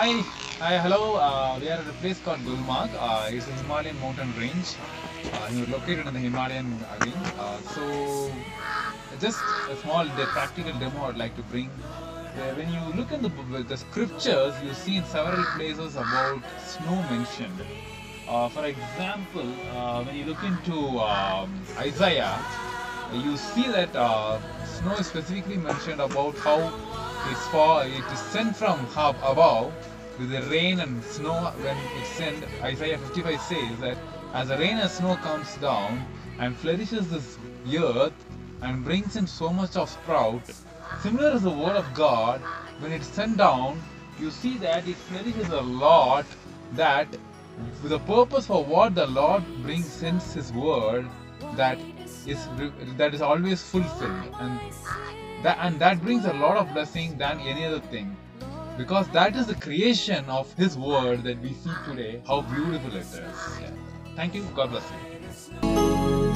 Hi, hi, hello. Uh, we are at a place called Gulmarg. Uh, it's a Himalayan mountain range. Uh, you're located in the Himalayan range. Uh, so, just a small de- practical demo I'd like to bring. When you look in the, the scriptures, you see in several places about snow mentioned. Uh, for example, uh, when you look into um, Isaiah, you see that uh, snow is specifically mentioned about how it's for, it is sent from above with the rain and snow when it's sent. Isaiah 55 says that as the rain and snow comes down and flourishes this earth and brings in so much of sprout, similar as the word of God, when it's sent down, you see that it flourishes a lot that the purpose for what the Lord brings sends His word that is that is always fulfilled and that and that brings a lot of blessing than any other thing because that is the creation of His word that we see today. How beautiful it is! Yeah. Thank you. God bless you.